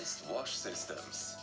Best wash systems.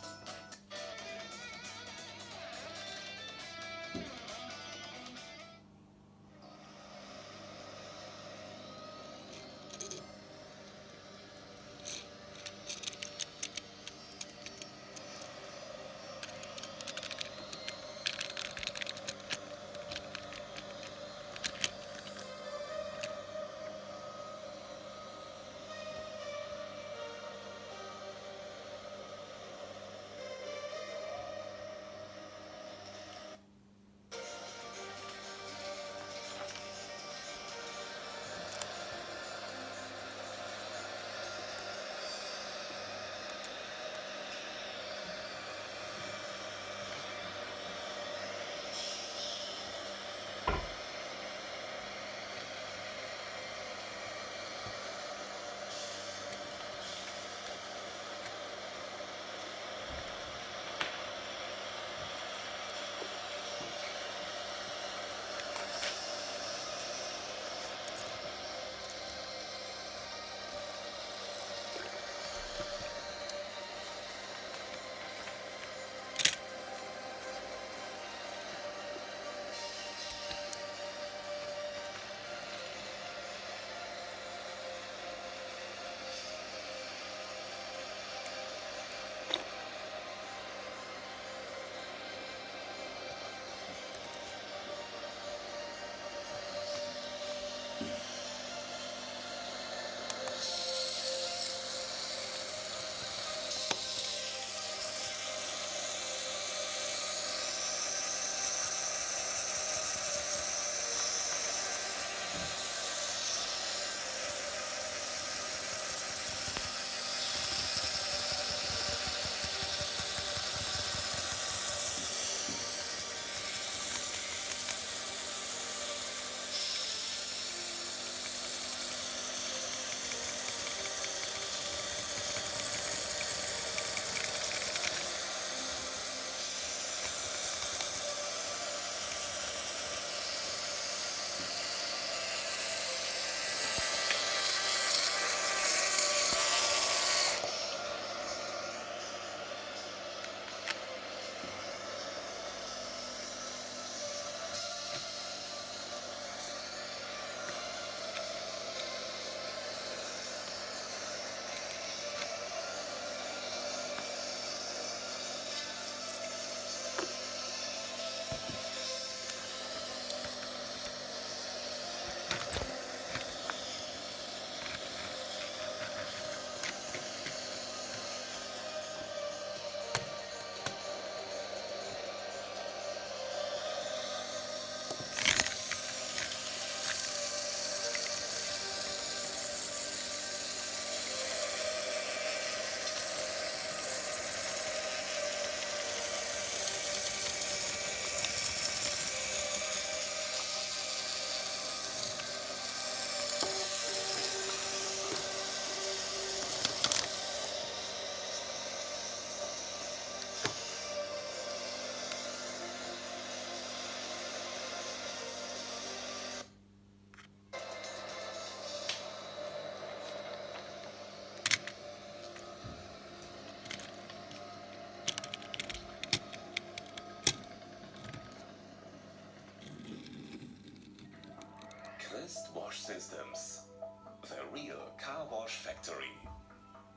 Christ Wash Systems. The Real Car Wash Factory.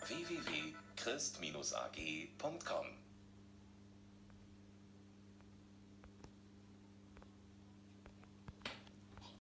www.christ-ag.com